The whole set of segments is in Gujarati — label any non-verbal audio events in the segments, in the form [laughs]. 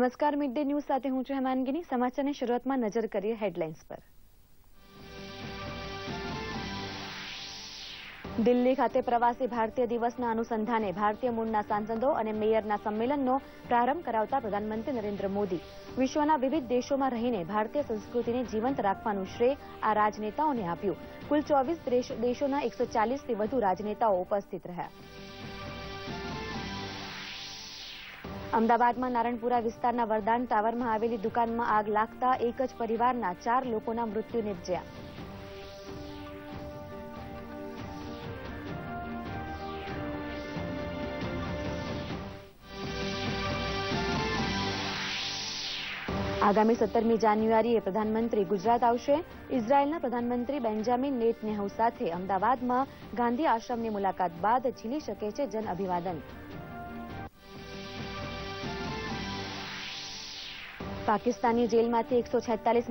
નમસ્કાર મિડ ડે ન્યૂઝ સાથે હું છું હેમાનગીની સમાચારની શરૂઆતમાં નજર કરીએ હેડલાઇન્સ પર. દિલ્હી ખાતે પ્રવાસી ભારતીય દિવસના અનુસંધાને ભારતીય મૂળના સાંસદો અને મેયરના સંમેલનનો પ્રારંભ કરાવતા પ્રધાનમંત્રી નરેન્દ્ર મોદી. વિશ્વના વિવિધ દેશોમાં રહીને ભારતીય સંસ્કૃતિને જીવંત રાખવાનું શ્રેય આ રાજનેતાઓને આપ્યું. કુલ ચોવીસ દેશોના એકસો ચાલીસથી વધુ રાજનેતાઓ ઉપસ્થિત રહ્યા. અમદાવાદમાં નારણપુરા વિસ્તારના વરદાન ટાવરમાં આવેલી દુકાનમાં આગ લાગતા એક જ પરિવારના ચાર લોકોના મૃત્યુ નિપજ્યા. આગામી સત્તરમી જાન્યુઆરીએ પ્રધાનમંત્રી ગુજરાત આવશે. ઇઝરાયેલના પ્રધાનમંત્રી બેન્જામિન નેતન્યાહુ સાથે અમદાવાદમાં ગાંધી આશ્રમની મુલાકાત બાદ ઝીલી શકે છે જન અભિવાદન. પાકિસ્તાની જેલમાંથી એકસો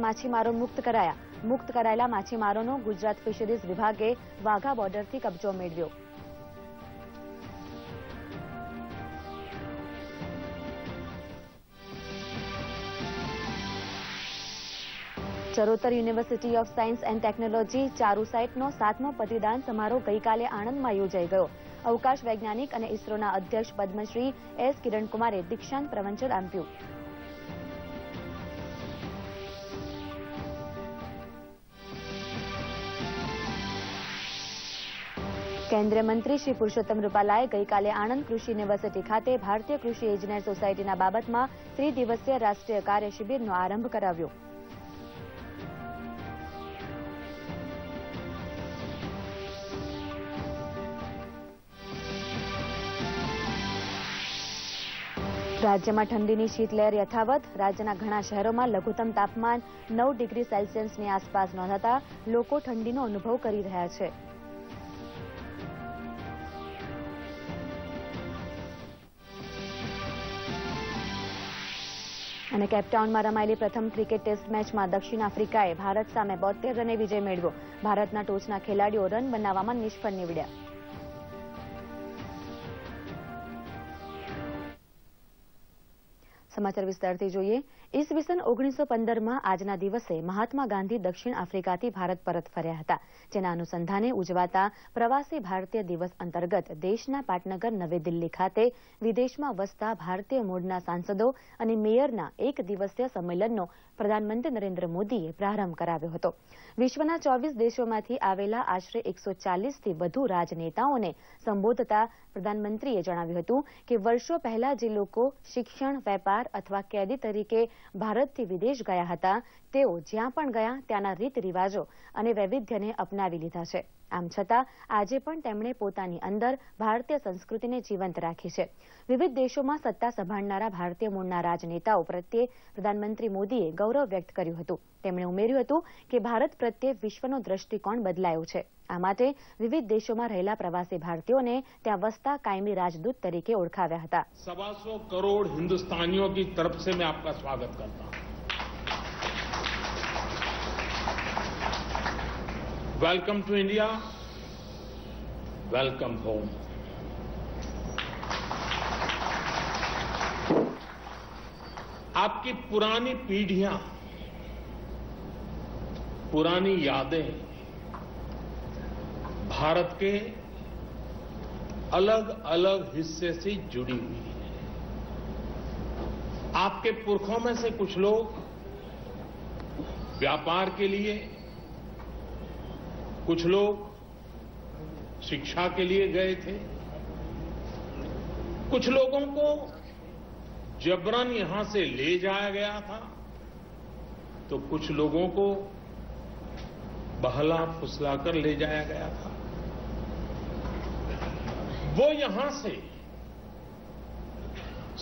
માછીમારો મુક્ત કરાયા. મુક્ત કરાયેલા માછીમારોનો ગુજરાત ફિશરીઝ વિભાગે વાઘા બોર્ડરથી કબજો મેળવ્યો. Charotar university of science and technology ચારુ સાઇટનો સાતમો પદવીદાન સમારોહ ગઈકાલે આણંદમાં યોજાઈ ગયો. અવકાશ વૈજ્ઞાનિક અને ઇસરોના અધ્યક્ષ પદ્મશ્રી એસ કિરણકુમારે દીક્ષાંત પ્રવચન આપ્યું. કેન્દ્રીય મંત્રી શ્રી પુરુષોત્તમ રૂપાલાએ ગઈકાલે આણંદ કૃષિ યુનિવર્સિટી ખાતે ભારતીય કૃષિ એજનેર સોસાયટીના બાબતમાં ત્રિદિવસીય રાષ્ટ્રીય કાર્ય શિબિરનો આરંભ કરાવ્યો. રાજ્યમાં ઠંડીની શીતલહેર યથાવત, રાજ્યના ઘણા શહેરોમાં લઘુત્તમ તાપમાન નવ ડિગ્રી સેલ્સિયસની આસપાસ નોંધાતા લોકો ઠંડીનો અનુભવ કરી રહ્યા છે. અને કેપટાઉનમાં રમાયેલી પ્રથમ ક્રિકેટ ટેસ્ટ મેચમાં દક્ષિણ આફ્રિકાએ ભારત સામે બોતેર રને વિજય મેળવ્યો. ભારતના ટોચના ખેલાડીઓ રન બનાવવામાં નિષ્ફળ નીવડ્યા. સમાચાર વિસ્તારથી જોઈએ ઈસવીસન ઓગણીસો પંદરમાં આજના દિવસે મહાત્મા ગાંધી દક્ષિણ આફ્રિકાથી ભારત પરત ફર્યા હતા. જેના અનુસંધાને ઉજવાતા પ્રવાસી ભારતીય દિવસ અંતર્ગત દેશના પાટનગર નવી દિલ્હી ખાતે વિદેશમાં વસતા ભારતીય મૂળના સાંસદો અને મેયરના એક દિવસીય સંમેલનનો પ્રધાનમંત્રી નરેન્દ્ર મોદીએ પ્રારંભ કરાવ્યો હતો. વિશ્વના ચોવીસ દેશોમાંથી આવેલા આશરે એકસો ચાલીસથી વધુ રાજનેતાઓને સંબોધતા પ્રધાનમંત્રીએ જણાવ્યું હતું કે વર્ષો પહેલા જે લોકો શિક્ષણ, વેપાર અથવા કેદી તરીકે ભારતથી વિદેશ ગયા હતા, તેઓ જ્યાં પણ ગયા ત્યાંના રીત રિવાજો અને વૈવિધ્યને અપનાવી લીધા છે. આમ છતાં, આજે પણ તેમણે પોતાની અંદર ભારતીય સંસ્કૃતિને જીવંત રાખી છે. વિવિધ દેશોમાં સત્તા સંભાળનારા ભારતીય મૂળના રાજનેતાઓ પ્રત્યે પ્રધાનમંત્રી મોદીએ ગૌરવ વ્યક્ત કર્યું હતું. તેમણે ઉમેર્યું હતું કે ભારત પ્રત્યે વિશ્વનો દ્રષ્ટિકોણ બદલાયો છે. આ માટે વિવિધ દેશોમાં રહેલા પ્રવાસી ભારતીયોને ત્યાં વસતા કાયમી રાજદૂત તરીકે ઓળખાવ્યા હતા. સવાસો કરોડ હિન્દુસ્તાનીઓ તરફ સે મેં આપકા સ્વાગત કરતા welcome to India welcome home आपकी पुरानी पीढ़ियाँ, पुरानी यादें भारत के अलग अलग हिस्से से जुड़ी हुई है। आपके पुरखों में से कुछ लोग व्यापार के लिए कुछ लोग शिक्षा के लिए गए थे। कुछ लोगों को जबरन यहाँ से ले जाया गया था। तो कुछ लोगों को बहला फुसलाकर ले जाया गया था। वो यहाँ से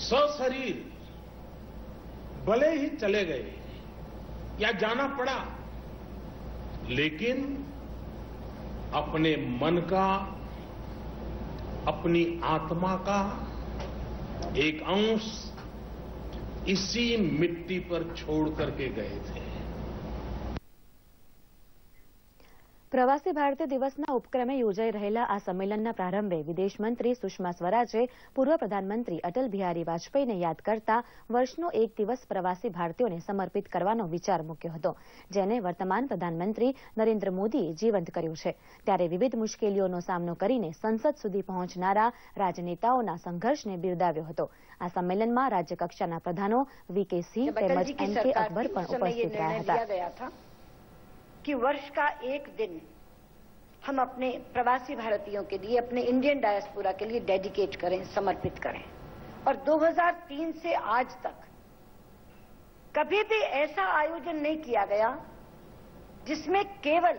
सशरीर भले ही चले गए या जाना पड़ा, लेकिन अपने मन का, अपनी आत्मा का एक अंश इसी मिट्टी पर छोड़ करके गए थे। પ્રવાસી ભારતીય દિવસના ઉપક્રમે યોજાઈ રહેલા આ સંમેલનના પ્રારંભે વિદેશ મંત્રી સુષ્મા સ્વરાજે પૂર્વ પ્રધાનમંત્રી અટલ બિહારી વાજપેયીને યાદ કરતા વર્ષનો એક દિવસ પ્રવાસી ભારતીયોને સમર્પિત કરવાનો વિચાર મૂક્યો હતો જેને વર્તમાન પ્રધાનમંત્રી નરેન્દ્ર મોદીએ જીવંત કર્યું છે. ત્યારે વિવિધ મુશ્કેલીઓનો સામનો કરીને સંસદ સુધી પહોંચનારા રાજનેતાઓના સંઘર્ષને બિરદાવ્યો હતો. આ સંમેલનમાં રાજ્યકક્ષાના પ્રધાનો વીકે સિંહ તેમજ એમ કે અકબર પણ ઉપસ્થિત રહ્યા હતા? कि वर्ष का एक दिन हम अपने प्रवासी भारतीयों के लिए, अपने इंडियन डायस्पोरा के लिए डेडिकेट करें, समर्पित करें। और 2003 से आज तक कभी भी ऐसा आयोजन नहीं किया गया जिसमें केवल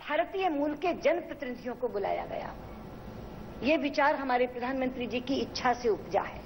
भारतीय मूल के जनप्रतिनिधियों को बुलाया गया। ये विचार हमारे प्रधानमंत्री जी की इच्छा से उपजा है।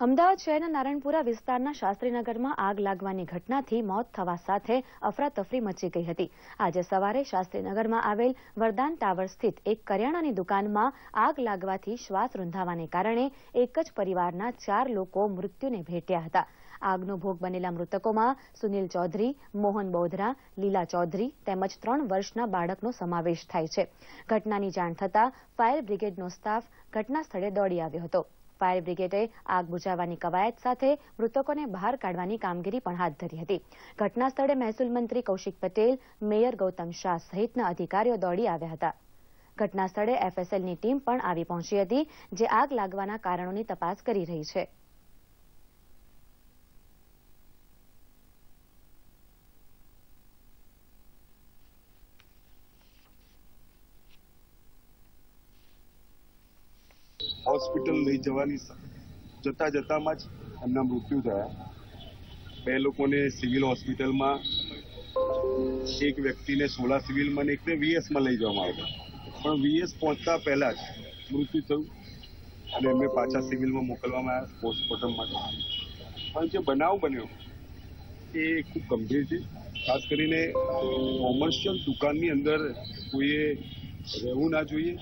અમદાવાદ શહેરના નારાયણપુરા વિસ્તારના શાસ્ત્રીનગરમાં આગ લાગવાની ઘટનાથી મોત થવા સાથે અફરાતફરી મચી ગઈ હતી. આજે સવારે શાસ્ત્રીનગરમાં આવેલ વરદાન ટાવર સ્થિત એક કરિયાણાની દુકાનમાં આગ લાગવાથી શ્વાસ રૂંધાવાને કારણે એક જ પરિવારના ચાર લોકો મૃત્યુને ભેટ્યા હતા. આગનો ભોગ બનેલા મૃતકોમાં સુનિલ ચૌધરી, મોહન બોધરા, લીલા ચૌધરી તેમજ ત્રણ વર્ષના બાળકનો સમાવેશ થાય છે. ઘટનાની જાણ થતાં ફાયર બ્રિગેડનો સ્ટાફ ઘટના સ્થળે દોડી આવ્યો હતો. ફાયર બ્રિગેડે આગ બુઝાવવાની કવાયત સાથે મૃતકોને બહાર કાઢવાની કામગીરી પણ હાથ ધરી હતી. ઘટના સ્થળે મહેસૂલ મંત્રી કૌશિક પટેલ, મેયર ગૌતમ શાહ સહિતના અધિકારીઓ દોડી આવ્યા હતા. ઘટના સ્થળે એફએસએલની ટીમ પણ આવી પહોંચી હતી, જે આગ લાગવાના કારણોની તપાસ કરી રહી છે. હોસ્પિટલ લઈ જવાની જતા જતામાં જ એમના મૃત્યુ થયા. બે લોકોને સિવિલ હોસ્પિટલમાં, એક વ્યક્તિને સોલા સિવિલમાં ને એકને વીએસમાં લઈ જવામાં આવ્યા. પણ વીએસ પહોંચતા પહેલા જ મૃત્યુ થયું અને એમને પાછા સિવિલમાં મોકલવામાં આવ્યા પોસ્ટમોર્ટમ માટે. પણ જે બનાવ બન્યો એ ખૂબ ગંભીર છે. ખાસ કરીને કોમર્શિયલ દુકાનની અંદર કોઈએ રહેવું ના જોઈએ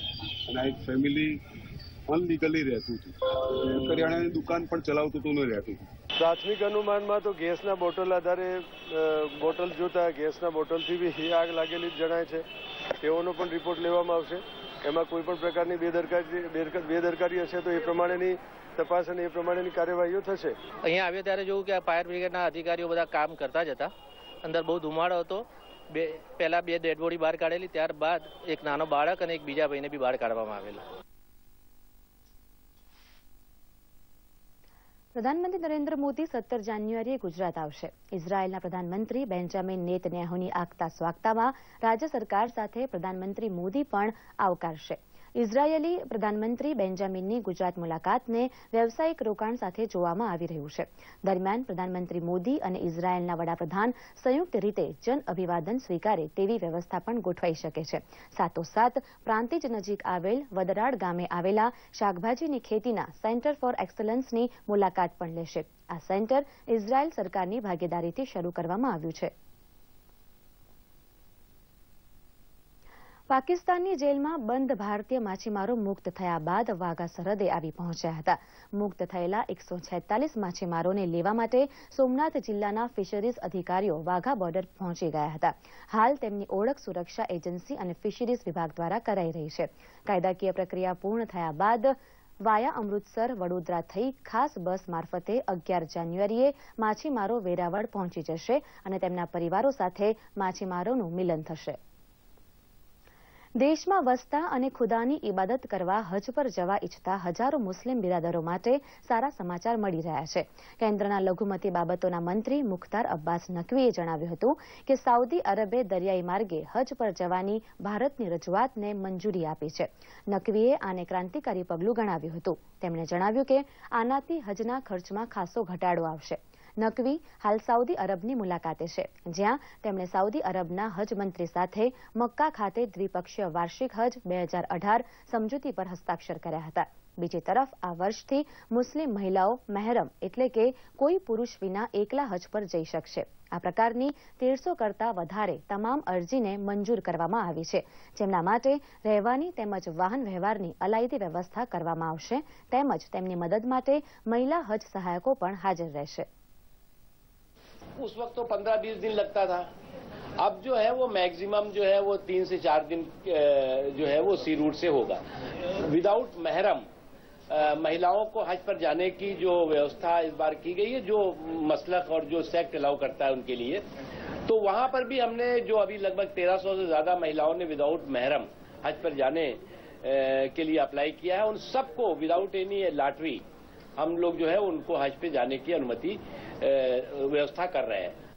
અને આ એક ફેમિલી અનલીગલી રહેતું હતું. કરિયાણાની દુકાન પણ ચલાવતું હતું ને રહેતું. હતું પ્રાથમિક અનુમાનમાં તો ગેસના બોટલ આધારે બોટલ જોતા ગેસના બોટલથી બી [laughs] આગ લાગેલી જ જણાય છે. તેઓનો પણ રિપોર્ટ લેવામાં આવશે. એમાં કોઈ પણ પ્રકારની બેદરકારી બેદરકારી હશે તો એ પ્રમાણેની તપાસ અને એ પ્રમાણેની કાર્યવાહીઓ થશે. અહીંયા આવ્યા ત્યારે જોયું કે આ ફાયર બ્રિગેડના અધિકારીઓ બધા કામ કરતા જ હતા. અંદર બહુ ધુમાડો હતો. બે પહેલા બે ડેડ બોડી બહાર કાઢેલી ત્યારબાદ એક નાનો બાળક અને એક બીજા ભાઈને બી બહાર કાઢવામાં આવેલા. પ્રધાનમંત્રી નરેન્દ્ર મોદી સત્તર જાન્યુઆરીએ ગુજરાત આવશે. ઇઝરાયેલના પ્રધાનમંત્રી બેન્જામિન નેતન્યાહુની આગતા સ્વાગતામાં રાજ્ય સરકાર સાથે પ્રધાનમંત્રી મોદી પણ આવકારશે. ઇઝરાયેલી પ્રધાનમંત્રી બેન્જામિનની ગુજરાત મુલાકાતને વ્યવસાયિક રોકાણ સાથે જોવામાં આવી રહ્યું છે. દરમિયાન પ્રધાનમંત્રી મોદી અને ઇઝરાયેલના વડાપ્રધાન સંયુક્ત રીતે જન અભિવાદન સ્વીકારે તેવી વ્યવસ્થા પણ ગોઠવાઈ શકે છે. સાથોસાથ પ્રાંતિજ નજીક આવેલ વદરાડ ગામે આવેલા શાકભાજીની ખેતીના સેન્ટર ફોર એક્સલન્સની મુલાકાત પણ લેશે. આ સેન્ટર ઇઝરાયેલ સરકારની ભાગીદારીથી શરૂ કરવામાં આવ્યું છે. પાકિસ્તાનની જેલમાં બંધ ભારતીય માછીમારો મુક્ત થયા બાદ વાઘા સરહદે આવી પહોંચ્યા હતા. મુક્ત થયેલા એકસો માછીમારોને લેવા માટે સોમનાથ જિલ્લાના ફિશરીઝ અધિકારીઓ વાઘા બોર્ડર પહોંચી ગયા હતા. હાલ તેમની ઓળખ સુરક્ષા એજન્સી અને ફિશરીઝ વિભાગ દ્વારા કરાઈ રહી છે. કાયદાકીય પ્રક્રિયા પૂર્ણ થયા બાદ વાયા અમૃતસર, વડોદરા થઈ ખાસ બસ મારફતે અગિયાર જાન્યુઆરીએ માછીમારો વેરાવળ પહોંચી જશે અને તેમના પરિવારો સાથે માછીમારોનું મિલન થશે. દેશમાં વસતા અને ખુદાની ઇબાદત કરવા હજ પર જવા ઇચ્છતા હજારો મુસ્લિમ બિરાદરો માટે સારા સમાચાર મળી રહ્યા છે. કેન્દ્રના લઘુમતી બાબતોના મંત્રી મુખ્તાર અબ્બાસ નકવીએ જણાવ્યું હતું કે સાઉદી અરબે દરિયાઈ માર્ગે હજ પર જવાની ભારતની રજૂઆતને મંજૂરી આપી છે. નકવીએ આને ક્રાંતિકારી પગલું ગણાવ્યું હતું. તેમણે જણાવ્યું કે આનાથી હજના ખર્ચમાં ખાસો ઘટાડો આવશે. નકવી હાલ સાઉદી અરબની મુલાકાતે છે. જ્યાં તેમણે સાઉદી અરબના હજ મંત્રી સાથે મક્કા ખાતે દ્વિપક્ષીય વાર્ષિક હજ બે હજાર અઢાર સમજૂતી પર હસ્તાક્ષર કર્યા હતા. બીજી તરફ, આ વર્ષથી મુસ્લિમ મહિલાઓ મહેરમ એટલે કે કોઈ પુરુષ વિના એકલા હજ પર જઈ શકશે. આ પ્રકારની તેરસો કરતા વધારે તમામ અરજીને મંજૂર કરવામાં આવી છે. જેમના માટે રહેવાની તેમજ વાહન વ્યવહારની અલાયદી વ્યવસ્થા કરવામાં આવશે. તેમજ તેમની મદદ માટે મહિલા હજ સહાયકો પણ હાજર રહેશે. उस वक्त तो पंद्रह बीस दिन लगता था। अब जो है, वो मैक्सिमम जो है, वो तीन से चार दिन जो है, वो सी रूट से होगा। विदाउट महरम महिलाओं को हज पर जाने की जो व्यवस्था इस बार की गई है, जो मसलक और जो सेक्ट अलाउ करता है उनके लिए तो वहाँ पर भी हमने जो अभी लगभग 1300 से ज़्यादा महिलाओं ने विदाउट महरम हज पर जाने के लिए अप्लाई किया है। उन सबको विदाउट एनी लॉटरी हम लोग जो है, उनको हज पे जाने की अनुमति अ, व्यवस्था कर रहे हैं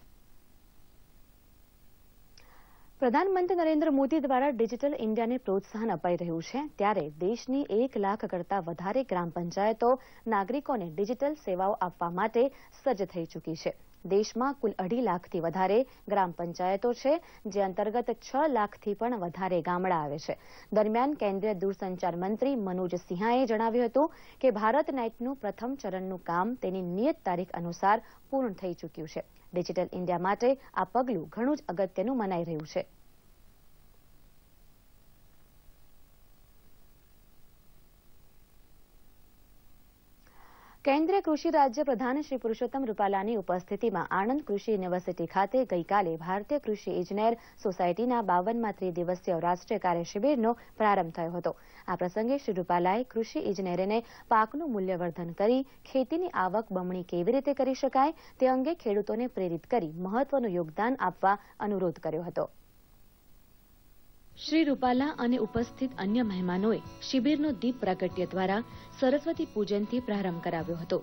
પ્રધાનમંત્રી નરેન્દ્ર મોદી દ્વારા ડિજિટલ ઇન્ડિયાને પ્રોત્સાહન અપાઈ રહ્યું છે ત્યારે દેશની એક લાખ કરતા વધારે ગ્રામ પંચાયતો નાગરિકોને ડિજિટલ સેવાઓ આપવા માટે સજ્જ થઈ ચૂકી છે દેશમાં કુલ અઢી લાખથી વધારે ગ્રામ પંચાયતો છે, જે અંતર્ગત છ લાખથી પણ વધારે ગામડા આવે છે. દરમિયાન કેન્દ્રીય દૂરસંચાર મંત્રી મનોજ સિંહાએ જણાવ્યું હતું કે ભારત નેટનું પ્રથમ ચરણનું કામ તેની નિયત તારીખ અનુસાર પૂર્ણ થઈ ચૂક્યું છે. ડિજિટલ ઇન્ડિયા માટે આ પગલું ઘણું જ અગત્યનું મનાઈ રહ્યું છે. કેન્દ્રીય કૃષિ રાજ્ય પ્રધાન શ્રી પુરુષોત્તમ રૂપાલાની ઉપસ્થિતિમાં આણંદ કૃષિ યુનિવર્સિટી ખાતે ગઈકાલે ભારતીય કૃષિ ઇજનેર સોસાયટીના બાવનમાં ત્રિદિવસીય રાષ્ટ્રીય કાર્યશિબિરનો પ્રારંભ થયો હતો. આ પ્રસંગે શ્રી રૂપાલાએ કૃષિ ઇજનેરને પાકનું મૂલ્યવર્ધન કરી, ખેતીની આવક બમણી કેવી રીતે કરી શકાય તે અંગે ખેડૂતોને પ્રેરિત કરી મહત્વનું યોગદાન આપવા અનુરોધ કર્યો હતો. શ્રી રૂપાલા અને ઉપસ્થિત અન્ય મહેમાનોએ શિબિરનો દીપ પ્રાગટ્ય દ્વારા સરસ્વતી પૂજનથી પ્રારંભ કરાવ્યો હતો.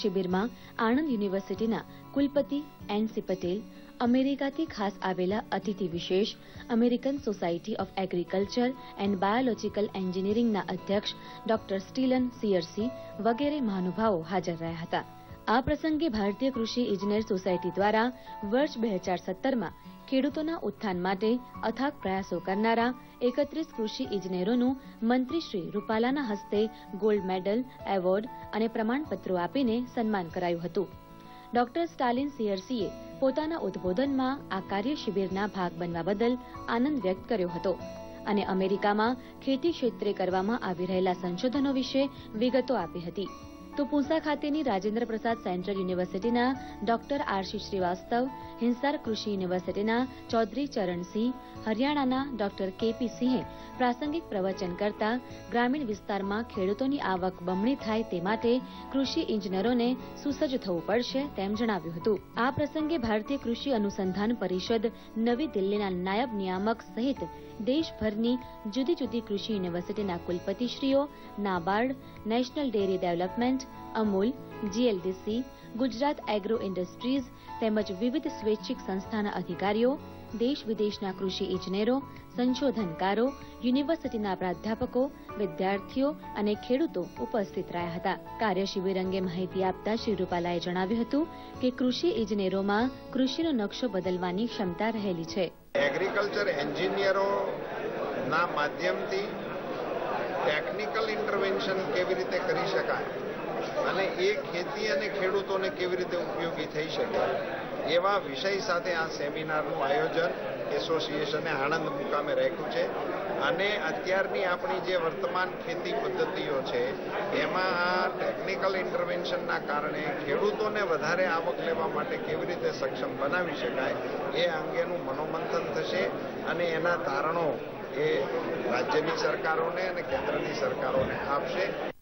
શિબિરમાં આણંદ યુનિવર્સિટીના કુલપતિ એનસી પટેલ, અમેરિકાથી ખાસ આવેલા અતિથિ વિશેષ, American society of agriculture and biological એન્જિનિયરિંગના અધ્યક્ષ ડોક્ટર સ્ટીલન સીયરસી વગેરે મહાનુભાવો હાજર રહ્યા હતા. આ પ્રસંગે ભારતીય કૃષિ ઇજનેર સોસાયટી દ્વારા વર્ષ બે હજાર સત્તરમાં ખેડૂતોના ઉત્થાન માટે અથાગ પ્રયાસો કરનારા એકત્રીસ કૃષિ ઇજનેરોનું મંત્રી શ્રી રૂપાલાના હસ્તે ગોલ્ડ મેડલ, એવોર્ડ અને પ્રમાણપત્રો આપીને સન્માન કરાયું હતું. ડોક્ટર સ્ટાલિન સિયર્સીએ પોતાના ઉદબોધનમાં આ કાર્ય શિબિરના ભાગ બનવા બદલ આનંદ વ્યક્ત કર્યો હતો અને અમેરિકામાં ખેતી ક્ષેત્રે કરવામાં આવી રહેલા સંશોધનો વિશે વિગતો આપી હતી. તો પૂસા ખાતેની રાજેન્દ્ર પ્રસાદ સેન્ટ્રલ યુનિવર્સિટીના ડોક્ટર આરસી શ્રીવાસ્તવ, હિંસાર કૃષિ યુનિવર્સિટીના ચૌધરી ચરણસિંહ, હરિયાણાના ડોક્ટર કેપી સિંહે પ્રાસંગિક પ્રવચન કરતા ગ્રામીણ વિસ્તારમાં ખેડૂતોની આવક બમણી થાય તે માટે કૃષિ ઇજનેરોને સુસજ્જ થવું પડશે તેમ જણાવ્યું હતું. આ પ્રસંગે ભારતીય કૃષિ અનુસંધાન પરિષદ નવી દિલ્હીના નાયબ નિયામક સહિત દેશભરની જુદી જુદી કૃષિ યુનિવર્સિટીના કુલપતિશ્રીઓ, NABARD, national dairy development Amul GLDC Gujarat agro industries તેમજ વિવિધ સ્વૈચ્છિક સંસ્થાના અધિકારીઓ, દેશ વિદેશના કૃષિ ઇજનેરો, સંશોધનકારો, યુનિવર્સિટીના પ્રાધ્યાપકો, વિદ્યાર્થીઓ અને ખેડૂતો ઉપસ્થિત રહ્યા હતા. કાર્યશિબિર અંગે માહિતી આપતા શ્રી રૂપાલાએ જણાવ્યું હતું કે કૃષિ ઇજનેરોમાં કૃષિનો નકશો બદલવાની ક્ષમતા રહેલી છે. એગ્રીકલ્ચર એન્જિનિયરોના માધ્યમથી ટેકનિકલ ઇન્ટરવેન્શન કેવી રીતે કરી શકાય? અને એ ખેતી અને ખેડૂતોને કેવી રીતે ઉપયોગી થઈ શકે? એવા વિષય સાથે આ સેમિનારનું આયોજન એસોસિએશને આણંદ મુકામે રાખ્યું છે. અને અત્યારની આપણી જે વર્તમાન ખેતી પદ્ધતિઓ છે, એમાં આ ટેકનિકલ ઇન્ટરવેન્શનના કારણે ખેડૂતોને વધારે આવક લેવા માટે કેવી રીતે સક્ષમ બનાવી શકાય, એ અંગેનું મનોમંથન થશે. અને એના તારણો એ રાજ્યની સરકારોને અને કેન્દ્રની સરકારોને આપશે.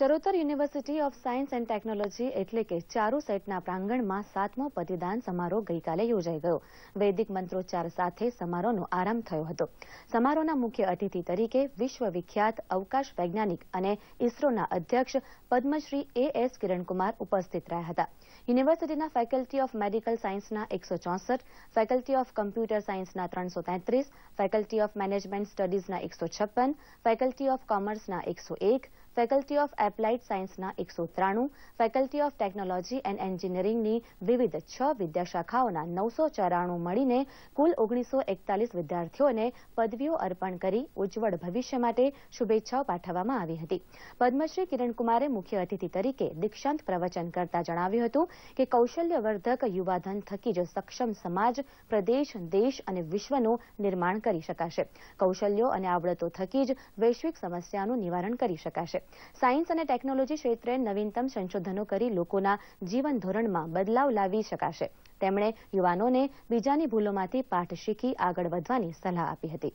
Charotar university of science and technology એટલે કે ચારુ સેટના પ્રાંગણમાં સાતમો પતિદાન સમારોહ ગઈકાલે યોજાઈ ગયો. વૈદિક મંત્રોચ્ચાર સાથે સમારોહનો આરંભ થયો હતો. સમારોહના મુખ્ય અતિથિ તરીકે વિશ્વ વિખ્યાત અવકાશ વૈજ્ઞાનિક અને ઇસરોના અધ્યક્ષ પદ્મશ્રી એ એસ કિરણકુમાર ઉપસ્થિત રહ્યા હતા. યુનિવર્સિટીના ફેકલ્ટી ઓફ મેડિકલ સાયન્સના એકસો ચોસઠ, ફેકલ્ટી ઓફ કમ્પ્યુટર સાયન્સના ત્રણસો તેત્રીસ, ફેકલ્ટી ઓફ મેનેજમેન્ટ સ્ટડીઝના એકસો છપ્પન, ફેકલ્ટી ઓફ કોમર્સના એકસો એક ફેકલ્ટી ઓફ એપ્લાઇડ સાયન્સના એકસો ત્રાણું ફેકલ્ટી ઓફ ટેકનોલોજી એન્ડ એન્જિનિયરિંગની વિવિધ છ વિદ્યાશાખાઓના નવસો ચોરાણું મળીને કુલ ઓગણીસો એકતાલીસ વિદ્યાર્થીઓને પદવીઓ અર્પણ કરી ઉજ્જવળ ભવિષ્ય માટે શુભેચ્છાઓ પાઠવવામાં આવી હતી. પદ્મશ્રી કિરણકુમારે મુખ્ય અતિથિ તરીકે દીક્ષાંત પ્રવચન કરતા જણાવ્યું હતું કે કૌશલ્યવર્ધક યુવાધન થકી જ સક્ષમ સમાજ પ્રદેશ, દેશ અને વિશ્વનું નિર્માણ કરી શકાશે. કૌશલ્યો અને આવડતો થકી જ વૈશ્વિક સમસ્યાનું નિવારણ કરી શકાશે. સાયન્સ અને ટેકનોલોજી ક્ષેત્રે નવીનતમ સંશોધનો કરી લોકોના જીવન ધોરણમાં બદલાવ લાવી શકાશે. તેમણે યુવાનોને બીજાની ભૂલોમાંથી પાઠ શીખી આગળ વધવાની સલાહ આપી હતી.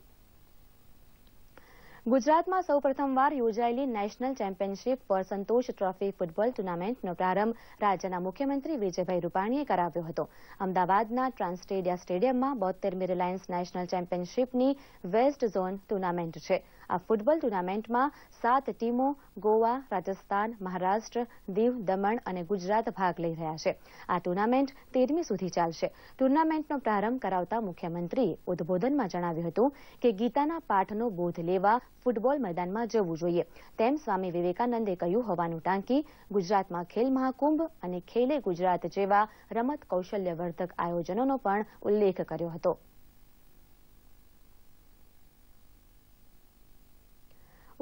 ગુજરાતમાં સૌ પ્રથમવાર યોજાયેલી નેશનલ ચેમ્પિયનશિપ પર સંતોષ ટ્રોફી ફૂટબોલ ટુર્નામેન્ટનો પ્રારંભ રાજ્યના મુખ્યમંત્રી વિજયભાઈ રૂપાણીએ કરાવ્યો હતો. અમદાવાદના ટ્રાન્સટેડિયા સ્ટેડિયમમાં બોતેરમી રિલાયન્સ નેશનલ ચેમ્પિયનશિપની વેસ્ટ ઝોન ટુર્નામેન્ટ છે. આ ફૂટબોલ ટુર્નામેન્ટમાં સાત ટીમો ગોવા, રાજસ્થાન, મહારાષ્ટ્ર, દીવ, દમણ અને ગુજરાત ભાગ લઈ રહ્યા છે. આ ટુર્નામેન્ટ તેરમી સુધી ચાલશે. ટુર્નામેન્ટનો પ્રારંભ કરાવતા મુખ્યમંત્રીએ ઉદબોધનમાં જણાવ્યું હતું કે ગીતાના પાઠનો બોધ લેવા ફૂટબોલ મેદાનમાં જવું જોઈએ. તેમ સ્વામી વિવેકાનંદે કહ્યું હોવાનું ટાંકી, ગુજરાતમાં ખેલ મહાકુંભ અને ખેલે ગુજરાત જેવા રમત કૌશલ્યવર્ધક આયોજનોનો પણ ઉલ્લેખ કર્યો હતો.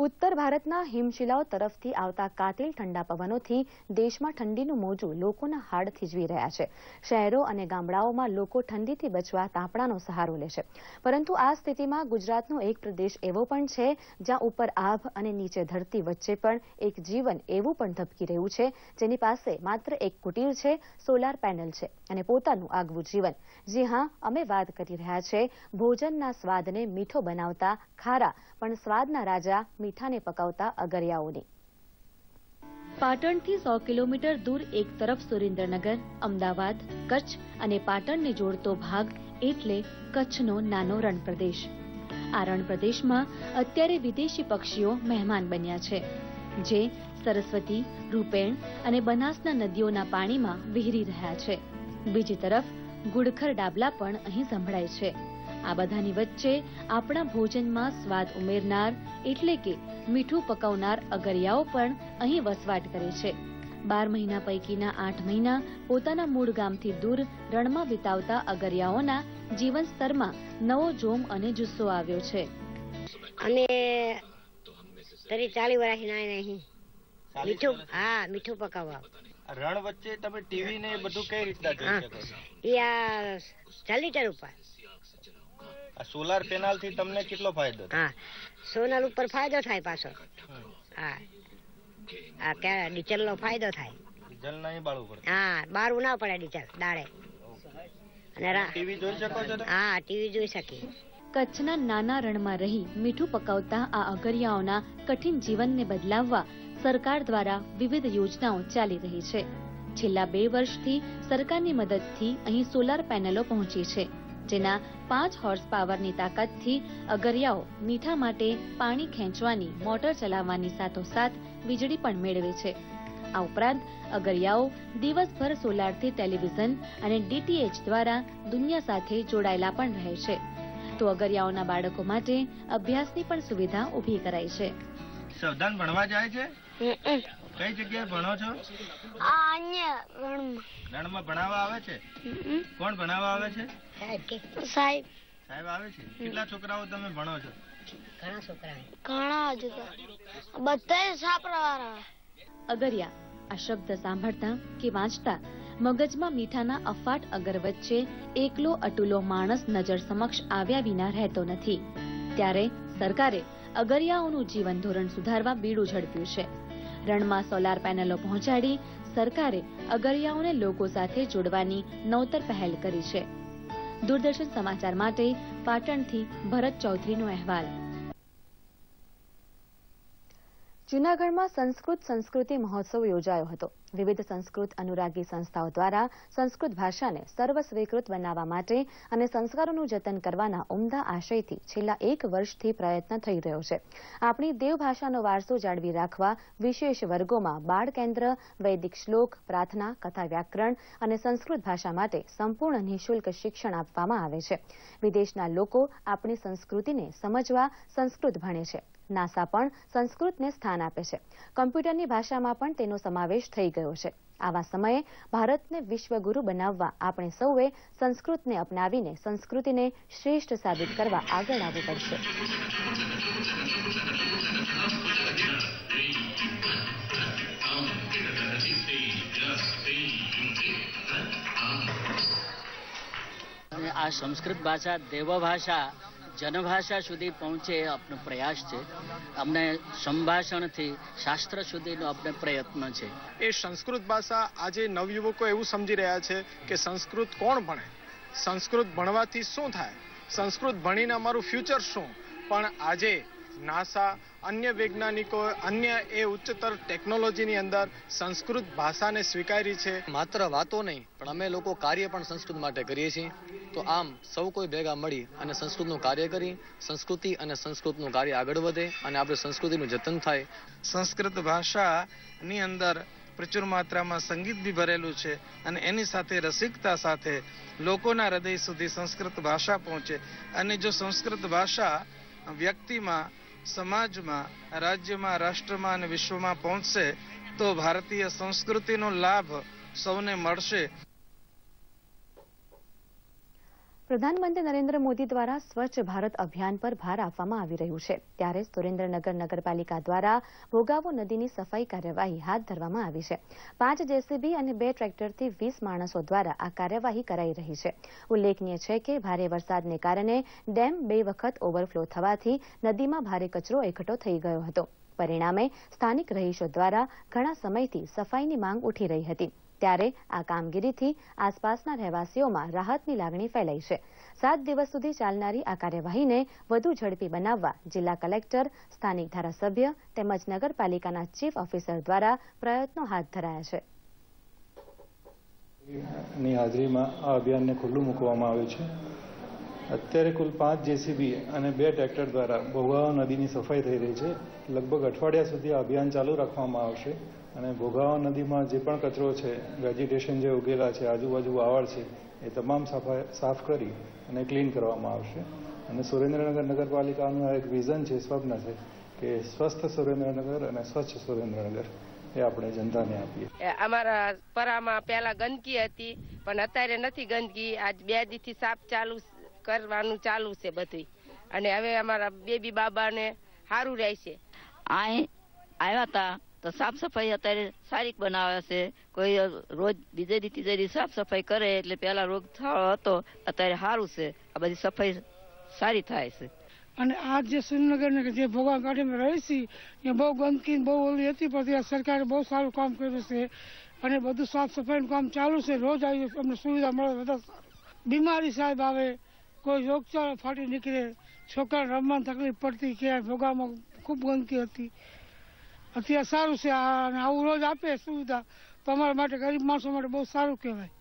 ઉત્તર ભારતના હિમશિલાઓ તરફથી આવતા કાતિલ ઠંડા પવનોથી દેશમાં ઠંડીનું મોજું લોકોના હાડ થીજવી રહ્યા છે. શહેરો અને ગામડાઓમાં લોકો ઠંડીથી બચવા તાપણાનો સહારો લે છે. પરંતુ આ સ્થિતિમાં ગુજરાતનો એક પ્રદેશ એવો પણ છે, જ્યાં ઉપર આભ અને નીચે ધરતી વચ્ચે પણ એક જીવન એવું પણ ધબકી રહ્યું છે, જેની પાસે માત્ર એક કુટીર છે, સોલાર પેનલ છે અને પોતાનું આગવું જીવન. જી હા, અમે વાત કરી રહ્યા છે, ભોજનના સ્વાદને મીઠો બનાવતા ખારા, પણ સ્વાદના રાજા મીઠાને પકાવતા અગરિયાઓને. પાટણથી સો કિલોમીટર દૂર એક તરફ સુરેન્દ્રનગર, અમદાવાદ, કચ્છ અને પાટણને જોડતો ભાગ એટલે કચ્છનો નાનો રણ પ્રદેશ આ રણપ્રદેશમાં અત્યારે વિદેશી પક્ષીઓ મહેમાન બન્યા છે, જે સરસ્વતી, રૂપેણ અને બનાસના નદીઓના પાણીમાં વિહરી રહ્યા છે. બીજી તરફ ગુડખર ડાબલા પણ અહીં સંભળાય છે. આ બધાની વચ્ચે આપણા ભોજનમાં સ્વાદ ઉમેરનાર એટલે કે મીઠું પકવનાર અગરિયાઓ પણ અહીં વસવાટ કરે છે. બાર મહિના પૈકીના આઠ મહિના પોતાના મૂળ ગામથી દૂર રણમાં વિતાવતા અગરિયાઓના જીવન સ્તરમાં નવો જોમ અને જુસ્સો આવ્યો છે. અને તરી ચાલી વર્ષ ના નહીં. મીઠું હા મીઠું પકાવવા. રણ વચ્ચે તમે ટીવી ને બધું કઈ રીતના જોઈ શકો છો? યા લીટર ઉપર આ સોલાર પેનલથી તમને કેટલો ફાયદો હા. સોનલ ઉપર ફાયદો થાય પાછો. હા. આ કે ડીઝલ નો ફાયદો થાય. ડીઝલ નહીં બાળવું પડે. હા બારું ના પડે ડીઝલ દાડે. અને ટીવી જોઈ શકો છો હા ટીવી જોઈ શકીએ. કચ્છના નાના રણમાં રહી મીઠું પકાવતા આ અગરિયાઓના કઠિન જીવનને બદલાવવા સરકાર દ્વારા વિવિધ યોજનાઓ ચાલી રહી છે. છેલ્લા બે વર્ષથી સરકારની મદદથી અહીં સોલાર પેનલો પહોંચી છે. જેના પાંચ હોર્સ પાવરની તાકાતથી અગરિયાઓ મીઠા માટે પાણી ખેંચવાની મોટર ચલાવવાની સાથોસાથ વીજળી પણ મેળવે છે. આ ઉપરાંત અગરિયાઓ દિવસભર સોલારથી ટેલિવિઝન અને ડીટીએચ દ્વારા દુનિયા સાથે જોડાયેલા પણ રહે છે. તો અગરિયાઓના બાળકો માટે અભ્યાસની પણ સુવિધા ઊભી કરાઈ છે. સાવધાન ભણવા જાય છે? કઈ જગ્યાએ ભણો છો? રણમાં ભણાવવા આવે છે? કોણ ભણાવવા આવે છે? સાહેબ સાહેબ. આવે છે? કેટલા છોકરાઓ તમે ભણો છો? ઘણા છોકરા ઘણા બધા અગરિયા આ શબ્દ સાંભળતા કે વાંચતા મગજમાં મીઠાના અફાટ અગર વચ્ચે એકલો અટુલો માણસ નજર સમક્ષ આવ્યા વિના રહેતો નથી. ત્યારે સરકારે અગરિયાઓનું જીવન ધોરણ સુધારવા બીડું ઝડપ્યું છે. રણમાં સોલાર પેનલો પહોંચાડી સરકારે અગરિયાઓને લોકો સાથે જોડવાની નવતર પહેલ કરી છે. દૂરદર્શન સમાચાર માટે પાટણથી ભરત ચૌધરીનો અહેવાલ. જૂનાગઢમાં સંસ્કૃત સંસ્કૃતિ મહોત્સવ યોજાયો હતો. વિવિધ સંસ્કૃત અનુરાગી સંસ્થાઓ દ્વારા સંસ્કૃત ભાષાને સર્વસ્વીકૃત બનાવવા માટે અને સંસ્કારોનું જતન કરવાના ઉમદા આશયથી છેલ્લા એક વર્ષથી પ્રયત્ન થઈ રહ્યો છે. આપણી દેવભાષાનો વારસો જાળવી રાખવા વિશેષ વર્ગોમાં બાળ કેન્દ્ર, વૈદિક શ્લોક, પ્રાર્થના, કથા વ્યાકરણ અને સંસ્કૃત ભાષા માટે સંપૂર્ણ નિઃશુલ્ક શિક્ષણ આપવામાં આવે છે. વિદેશના લોકો આપણી સંસ્કૃતિને સમજવા સંસ્કૃત ભણે છે. નાસા પણ સંસ્કૃતને સ્થાન આપે છે. કમ્પ્યુટરની ભાષામાં પણ તેનો સમાવેશ થઈ ગયો છે. આવા સમયે ભારતને વિશ્વગુરુ બનાવવા આપણે સૌએ સંસ્કૃતને અપનાવીને સંસ્કૃતિને શ્રેષ્ઠ સાબિત કરવા આગળ આવવું પડશે. આ સંસ્કૃત ભાષા દેવ ભાષા જનભાષા સુધી પહોંચે એ આપણો પ્રયાસ છે. અમને સંભાષણથી, શાસ્ત્ર સુધીનો આપણે પ્રયત્ન છે. એ સંસ્કૃત ભાષા આજે નવયુવકો એવું સમજી રહ્યા છે કે સંસ્કૃત કોણ ભણે? સંસ્કૃત ભણવાથી શું થાય? સંસ્કૃત ભણીને અમારું ફ્યુચર શું? પણ આજે નાસા અન્ય વૈજ્ઞાનિકો અન્ય એ ઉચ્ચતર ટેકનોલોજીની અંદર સંસ્કૃત ભાષાને સ્વીકારી છે. માત્ર વાતો નહીં પણ અમે લોકો કાર્ય પણ સંસ્કૃત માટે કરીએ છીએ. તો આમ સૌ કોઈ ભેગા મળી અને સંસ્કૃતનું કાર્ય કરી સંસ્કૃતિ અને સંસ્કૃતનું કાર્ય આગળ વધે અને આપણે સંસ્કૃતિનું જતન થાય. સંસ્કૃત ભાષાની અંદર પ્રચુર માત્રામાં સંગીત બી ભરેલું છે અને એની સાથે રસિકતા સાથે લોકોના હૃદય સુધી સંસ્કૃત ભાષા પહોંચે. અને જો સંસ્કૃત ભાષા વ્યક્તિમાં સમાજમાં રાજ્યમાં રાષ્ટ્રમાં અને વિશ્વમાં પહોંચશે તો ભારતીય સંસ્કૃતિનો લાભ સૌને મળશે. પ્રધાનમંત્રી નરેન્દ્ર મોદી દ્વારા સ્વચ્છ ભારત અભિયાન પર ભાર આપવામાં આવી રહ્યું છે. ત્યારે સુરેન્દ્રનગર નગરપાલિકા દ્વારા ભોગાવો નદીની સફાઈ કાર્યવાહી હાથ ધરવામાં આવી છે. પાંચ જેસીબી અને બે ટ્રેક્ટરથી વીસ માણસો દ્વારા આ કાર્યવાહી કરાઈ રહી છે. ઉલ્લેખનીય છે કે ભારે વરસાદને કારણે ડેમ બે વખત ઓવરફ્લો થવાથી નદીમાં ભારે કચરો એકઠો થઈ ગયો હતો. પરિણામે સ્થાનિક રહીશો દ્વારા ઘણા સમયથી સફાઈની માંગ ઉઠી રહી હતી. ત્યારે આ કામગીરીથી આસપાસના રહેવાસીઓમાં રાહતની લાગણી ફેલાઈ છે. સાત દિવસ સુધી ચાલનારી આ કાર્યવાહીને વધુ ઝડપી બનાવવા જિલ્લા કલેક્ટર, સ્થાનિક ધારાસભ્ય તેમજ નગરપાલિકાના ચીફ ઓફિસર દ્વારા પ્રયત્નો હાથ ધરાયા છે. ની હાજરીમાં આ અભિયાનને ખુલ્લું મૂકવામાં આવ્યું છે. અત્યારે કુલ પાંચ જેસીબી અને બે ટ્રેક્ટર દ્વારા ભોગાવા નદીની સફાઈ થઈ રહી છે. લગભગ અઠવાડિયા સુધી આ અભિયાન ચાલુ રાખવામાં આવશે અને ભોગાવા નદીમાં જે પણ કચરો છે, વેજીટેશન જે ઉગેલા છે, આજુબાજુ વાવળ છે, એ તમામ સાફ કરી અને ક્લીન કરવામાં આવશે. અને સુરેન્દ્રનગર નગરપાલિકાનું એક વિઝન છે, સ્વપ્ન છે કે સ્વસ્થ સુરેન્દ્રનગર અને સ્વચ્છ સુરેન્દ્રનગર એ આપણે જનતાને આપીએ. અમારા પરામાં પહેલા ગંદકી હતી, પણ અત્યારે નથી ગંદકી. આજ બે દીથી સાફ ચાલુ કરવાનું ચાલુ છે બધું અને હવે અમારા બેબી બાબાને સારું રહેશે અહીં આવ્યા હતા તો સાફ સફાઈ અત્યારે સારી બનાવે છે. કોઈ રોજ બીજે દી ત્રીજે દી સાફ સફાઈ કરે એટલે પેલા રોગ થયો હતો અત્યારે સારું છે. આ બધી સફાઈ સારી થાય છે. અને આ જે સુરેન્દ્રનગર જે ભોગા ગાડીમાં રહી છે એ બહુ ગંદકી બહુ ઓલી હતી પણ સરકારે બહુ સારું કામ કર્યું છે. અને બધું સાફ સફાઈનું કામ ચાલુ છે. રોજ આવી અમને સુવિધા મળે બધા બીમારી સાહેબ આવે. કોઈ રોગચાળો ફાટી નીકળે છોકરા રમવાની તકલીફ પડતી કે ભોગામાં ખૂબ ગંદકી હતી. અત્યારે સારું છે અને આવું રોજ આપે સુવિધા. તમારા માટે ગરીબ માણસો માટે બહુ સારું કહેવાય.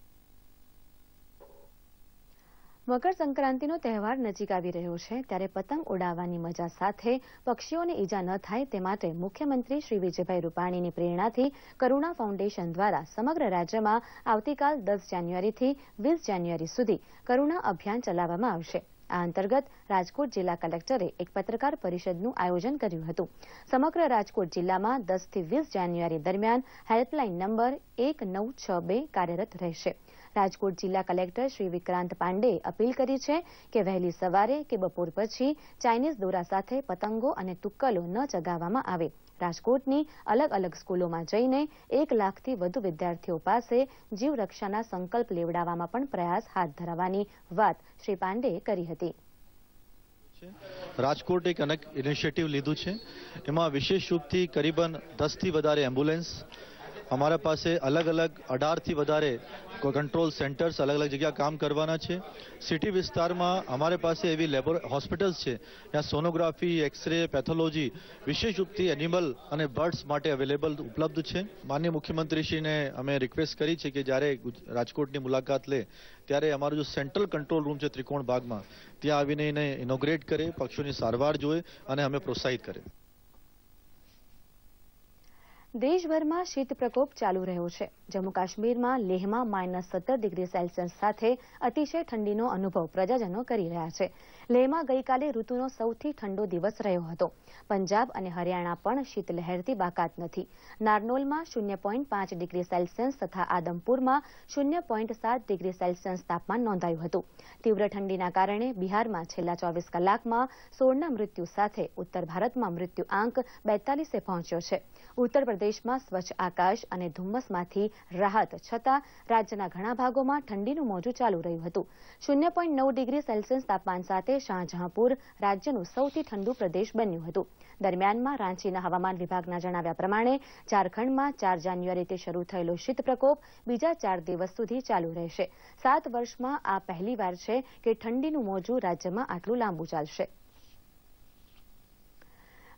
મકર સંક્રાંતિનો તહેવાર નજીક આવી રહ્યો છે, ત્યારે પતંગ ઉડાવવાની મજા સાથે પક્ષીઓને ઈજા ન થાય તે માટે મુખ્યમંત્રી શ્રી વિજયભાઈ રૂપાણીની પ્રેરણાથી કરુણા ફાઉન્ડેશન દ્વારા સમગ્ર રાજ્યમાં આવતીકાલ દસ જાન્યુઆરીથી વીસ જાન્યુઆરી સુધી કરુણા અભિયાન ચલાવવામાં આવશે. આ અંતર્ગત રાજકોટ જિલ્લા કલેક્ટરે એક પત્રકાર પરિષદનું આયોજન કર્યું હતું. સમગ્ર રાજકોટ જિલ્લામાં દસથી વીસ જાન્યુઆરી દરમિયાન હેલ્પલાઇન નંબર એક નવ છ બે કાર્યરત રહેશે. રાજકોટ જિલ્લા કલેક્ટર શ્રી વિક્રાંત પાંડેએ અપીલ કરી છે કે વહેલી સવારે કે બપોર પછી ચાઇનીઝ દોરા સાથે પતંગો અને તુક્કલો ન ચગાવવામાં આવે. રાજકોટની અલગ અલગ સ્કૂલોમાં જઈને એક લાખથી વધુ વિદ્યાર્થીઓ પાસે જીવરક્ષાના સંકલ્પ લેવડાવવામાં પણ પ્રયાસ હાથ ધરવાની વાત શ્રી પાંડેએ કરી હતી. રાજકોટ એક અનેક ઇનિશિયેટિવ લીધું છે. એમાં વિશેષ રૂપથી કરીબન દસથી વધારે એમ્બ્યુલન્સ અમારા પાસે અલગ અલગ અઢારથી વધારે કંટ્રોલ સેન્ટર્સ અલગ અલગ જગ્યા કામ કરવાના છે. સિટી વિસ્તારમાં અમારી પાસે એવી લેબોર હોસ્પિટલ્સ છે. જ્યાં સોનોગ્રાફી એક્સરે પેથોલોજી વિશેષ રૂપથી એનિમલ અને બર્ડ્સ માટે અવેલેબલ ઉપલબ્ધ છે. માન્ય મુખ્યમંત્રીશ્રીને અમે રિક્વેસ્ટ કરી છે કે જ્યારે રાજકોટની મુલાકાત લે, ત્યારે અમારું જો સેન્ટ્રલ કંટ્રોલ રૂમ છે ત્રિકોણ ભાગમાં, ત્યાં આવીને એને ઇનોગ્રેટ કરે પક્ષીઓની સારવાર જોએ અને અમે પ્રોત્સાહિત કરે. દેશભરમાં શીત પ્રકોપ ચાલુ રહ્યો છે. જમ્મુ કાશ્મીરમાં લેહમાં માઇનસ સત્તર ડિગ્રી સેલ્સિયસ સાથે અતિશય ઠંડીનો અનુભવ પ્રજાજનો કરી રહ્યા છે. લેહમાં ગઈકાલે ઋતુનો સૌથી ઠંડો દિવસ રહ્યો હતો. પંજાબ અને હરિયાણા પણ શીતલહેરથી બાકાત નથી. નારનોલમાં શૂન્ય પોઈન્ટ પાંચ ડિગ્રી સેલ્સિયસ તથા આદમપુરમાં શૂન્ય પોઈન્ટ સાત ડિગ્રી સેલ્સિયસ તાપમાન નોંધાયું હતું. તીવ્ર ઠંડીના કારણે બિહારમાં છેલ્લા ચોવીસ કલાકમાં સોળના મૃત્યુ સાથે ઉત્તર ભારતમાં મૃત્યુ આંક બેતાલીસે પહોંચ્યો છે. ઉત્તર પ્રદેશમાં સ્વચ્છ આકાશ અને ધુમ્મસમાંથી રાહત છતાં રાજ્યના ઘણા ભાગોમાં ઠંડીનું મોજું ચાલુ રહ્યું હતું. શૂન્ય પોઈન્ટ નવ ડિગ્રી સેલ્સિયસ તાપમાન સાથે શાહજહાંપુર રાજ્યનું સૌથી ઠંડુ પ્રદેશ બન્યું હતું. દરમિયાનમાં રાંચીના હવામાન વિભાગના જણાવ્યા પ્રમાણે ઝારખંડમાં ચાર જાન્યુઆરીથી શરૂ થયેલો શીત પ્રકોપ બીજા ચાર દિવસ સુધી ચાલુ રહેશે. સાત વર્ષમાં આ પહેલીવાર છે કે ઠંડીનું મોજું રાજ્યમાં આટલું લાંબુ ચાલશે.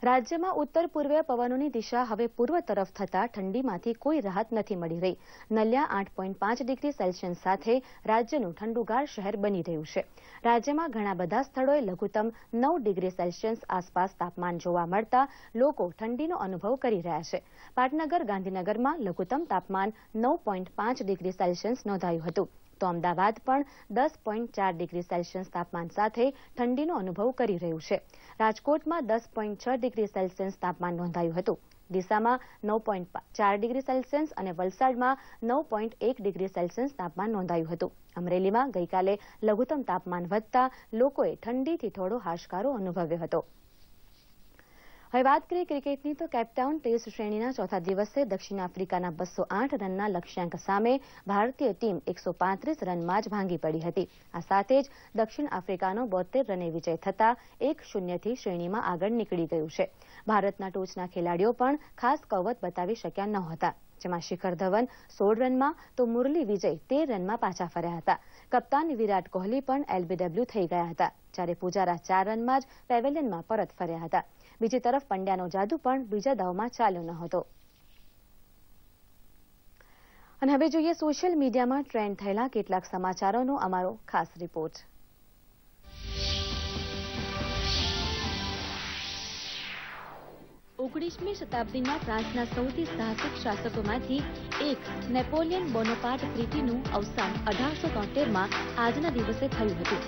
રાજ્યમાં ઉત્તર પૂર્વીય પવનોની દિશા હવે પૂર્વ તરફ થતા ઠંડીમાંથી કોઈ રાહત નથી મળી રહી. નલિયા આઠ પોઈન્ટ પાંચ ડિગ્રી સેલ્સિયસ સાથે રાજ્યનું ઠંડુગાર શહેર બની રહ્યું છે. રાજ્યમાં ઘણા બધા સ્થળોએ લઘુત્તમ નવ ડિગ્રી સેલ્સિયસ આસપાસ તાપમાન જોવા મળતા લોકો ઠંડીનો અનુભવ કરી રહ્યા છે. પાટનગર ગાંધીનગરમાં લઘુત્તમ તાપમાન નવ પોઈન્ટ પાંચ ડિગ્રી સેલ્સિયસ નોંધાયું હતું. તો અમદાવાદ પણ દસ પોઈન્ટ ચાર ડિગ્રી સેલ્સિયસ તાપમાન સાથે ઠંડીનો અનુભવ કરી રહ્યું છે. રાજકોટમાં દસ પોઈન્ટ છ ડિગ્રી સેલ્સિયસ તાપમાન નોંધાયું હતું. ડીસામાં નવ પોઈન્ટ ચાર ડિગ્રી સેલ્સિયસ અને વલસાડમાં નવ પોઈન્ટ એક ડિગ્રી સેલ્સિયસ તાપમાન નોંધાયું હતું. અમરેલીમાં ગઈકાલે લઘુત્તમ તાપમાન વધતા લોકોએ ઠંડીથી થોડો હાશકારો અનુભવ્યો હતો. હવે વાત કરીએ ક્રિકેટની, તો કેપટાઉન ટેસ્ટ શ્રેણીના ચોથા દિવસે દક્ષિણ આફ્રિકાના બસો આઠ રનના લક્ષ્યાંક સામે ભારતીય ટીમ એકસો પાંત્રીસ રનમાં જ ભાંગી પડી હતી. આ સાથે જ દક્ષિણ આફ્રિકાનો બોતેર રને વિજય થતા એક શૂન્યથી શ્રેણીમાં આગળ નીકળી ગયું છે. ભારતના ટોચના ખેલાડીઓ પણ ખાસ કવત બતાવી શક્યા નહોતા જેમાં શિખર ધવન સોળ રનમાં, તો મુરલી વિજય તેર રનમાં પાછા ફર્યા હતા. કપ્તાન વિરાટ કોહલી પણ એલબીડબ્લ્યુ થઈ ગયા હતા, જ્યારે પૂજારા ચાર રનમાં જ પેવેલિયનમાં પરત ફર્યા હતા. બીજી તરફ પંડ્યાનો જાદુ પણ બીજા દાવમાં ચાલ્યો ન હતો. અને હવે જોઈએ સોશિયલ મીડિયામાં ટ્રેન્ડ થયેલા કેટલાક સમાચારોનો અમારો ખાસ રિપોર્ટ ઓગણીસમી શતાબ્દીના ફ્રાન્સના સૌથી સાહસિક શાસકોમાંથી એક નેપોલિયન બોનોપાર્ટ ત્રીટીનું અવસાન અઢારસો તોતેરમાં આજના દિવસે થયું હતું.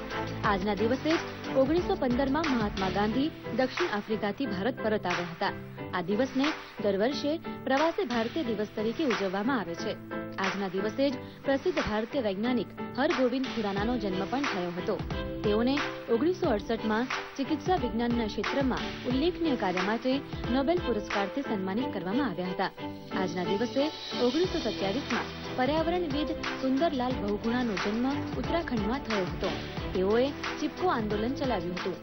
આજના દિવસે જ ઓગણીસો પંદરમાં મહાત્મા ગાંધી દક્ષિણ આફ્રિકાથી ભારત પરત આવ્યા હતા. આ દિવસને દર વર્ષે પ્રવાસી ભારતીય દિવસ તરીકે ઉજવવામાં આવે છે. આજના દિવસે જ પ્રસિદ્ધ ભારતીય વૈજ્ઞાનિક હરગોવિંદ ખુરાનાનો જન્મ પણ થયો હતો. તેઓને ઓગણીસો અડસઠમાં ચિકિત્સા વિજ્ઞાનના ક્ષેત્રમાં ઉલ્લેખનીય કાર્ય માટે નોબેલ પુરસ્કારથી સન્માનિત કરવામાં આવ્યા હતા. આજના દિવસે ઓગણીસો સત્યાવીસમાં પર્યાવરણવિદ સુંદરલાલ બહુગુણાનો જન્મ ઉત્તરાખંડમાં થયો હતો. તેઓએ ચિપકો આંદોલન ચલાવ્યું હતું.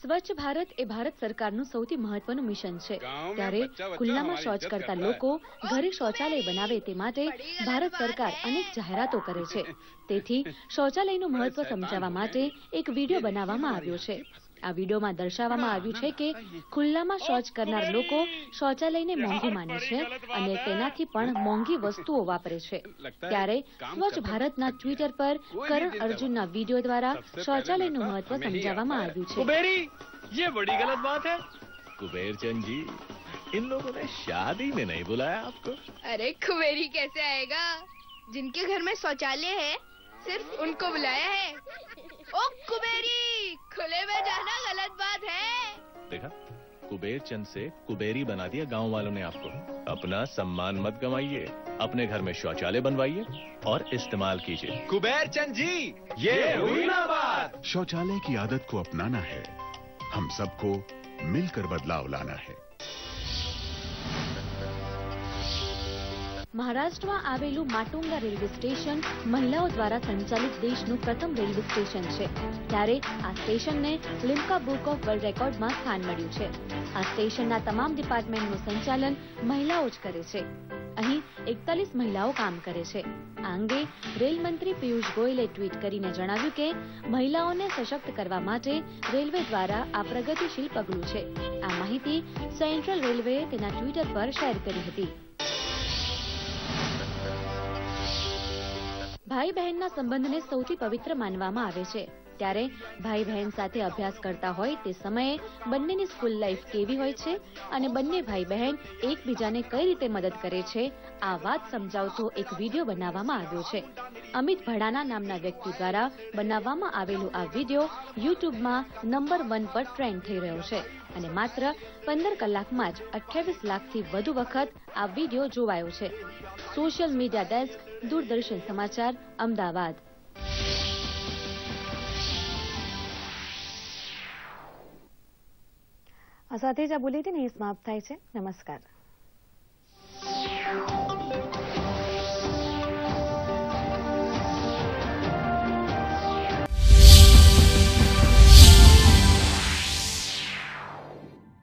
સ્વચ્છ ભારત એ ભારત સરકારનું સૌથી મહત્વનું મિશન છે. ત્યારે ખુલ્લામાં શૌચ કરતા લોકો ઘરે શૌચાલય બનાવે તે માટે ભારત સરકાર અનેક જાહેરાતો કરે છે. [laughs] તેથી શૌચાલયનું મહત્વ સમજાવવા માટે એક વીડિયો બનાવવામાં આવ્યો છે. આ વિડીયોમાં દર્શાવવામાં આવ્યું છે કે ખુલ્લામાં શૌચ કરનાર લોકો શૌચાલયને મોંઘું માને છે અને તેનાથી પણ મોંઘી વસ્તુઓ વાપરે છે ત્યારે સ્વચ્છ ભારતના ટ્વિટર પર કરણ અર્જુનના વિડીયો દ્વારા શૌચાલયનું મહત્વ સમજાવવામાં આવ્યું છે ये बड़ी गलत बात है कुबेरचंद जी इन लोगों ने शादी में नहीं बुलाया आपको अरे कुबेरी कैसे आएगा जिनके घर में शौचालय है सिर्फ उनको बुलाया है ओ कुबेरी खुले में जाना गलत बात है। देखा कुबेर चंद से कुबेरी बना दिया गाँव वालों ने आपको। अपना सम्मान मत गवाइए अपने घर में शौचालय बनवाइए और इस्तेमाल कीजिए। कुबेर चंद जी ये हुई ना बात। शौचालय की आदत को अपनाना है। हम सबको मिलकर बदलाव लाना है। મહારાષ્ટ્રમાં આવેલું માટુંગા રેલવે સ્ટેશન મહિલાઓ દ્વારા સંચાલિત દેશનું પ્રથમ રેલવે સ્ટેશન છે, ત્યારે આ સ્ટેશનને લિમ્કા બુક ઓફ વર્લ્ડ રેકોર્ડમાં સ્થાન મળ્યું છે. આ સ્ટેશનના તમામ ડિપાર્ટમેન્ટનું સંચાલન મહિલાઓ જ કરે છે. અહીં એકતાલીસ મહિલાઓ કામ કરે છે. આ અંગે રેલ મંત્રી પિયુષ ગોયલે ટ્વીટ કરીને જણાવ્યું કે, મહિલાઓને સશક્ત કરવા માટે રેલવે દ્વારા આ પ્રગતિશીલ પગલું છે. આ માહિતી સેન્ટ્રલ રેલવેએ તેના ટ્વિટર પર શેર કરી હતી. ભાઈ બહેનના સંબંધને સૌથી પવિત્ર માનવામાં આવે છે. ત્યારે ભાઈ બહેન સાથે અભ્યાસ કરતા હોય તે સમયે બંનેની સ્કૂલ લાઈફ કેવી હોય છે અને બંને ભાઈ બહેન એકબીજાને કઈ રીતે મદદ કરે છે, આ વાત સમજાવતો એક વીડિયો બનાવવામાં આવ્યો છે. અમિત ભડાના નામના વ્યક્તિ દ્વારા બનાવવામાં આવેલો આ વીડિયો યુટ્યુબમાં નંબર વન પર ટ્રેન્ડ થઈ રહ્યો છે અને માત્ર પંદર કલાકમાં જ અઠ્યાવીસ લાખથી વધુ વખત આ વીડિયો જોવાયો છે. સોશિયલ મીડિયા ડેસ્ક, દૂરદર્શન સમાચાર, અમદાવાદ. આ સાથે જ આ બુલેટિન અહીં સમાપ્ત થાય છે. નમસ્કાર.